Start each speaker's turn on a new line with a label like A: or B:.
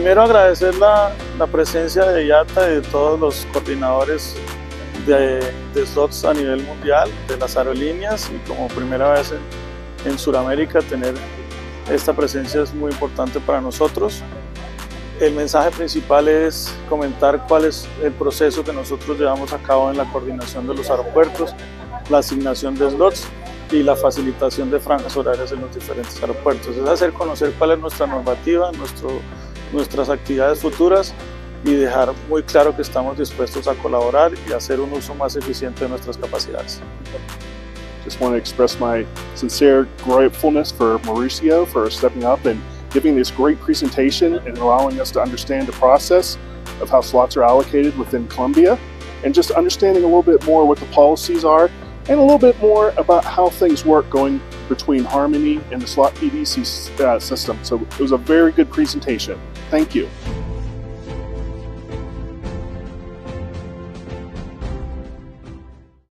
A: Primero agradecer la, la presencia de IATA y de todos los coordinadores de, de, slots a nivel mundial, de las aerolíneas y como primera vez en, en Sudamérica tener esta presencia es muy importante para nosotros. El mensaje principal es comentar cuál es el proceso que nosotros llevamos a cabo en la coordinación de los aeropuertos, la asignación de slots y la facilitación de franjas horarias en los diferentes aeropuertos. Es hacer conocer cuál es nuestra normativa, nuestro, nuestras actividades futuras y dejar muy claro que estamos dispuestos a colaborar y hacer un uso más eficiente de nuestras capacidades.
B: Just want to express my sincere gratefulness for Mauricio for stepping up and giving this great presentation and allowing us to understand the process of how slots are allocated within Colombia and just understanding a little bit more what the policies are and a little bit more about how things work going between Harmony and the slot PDC uh, system. So it was a very good presentation. Thank you.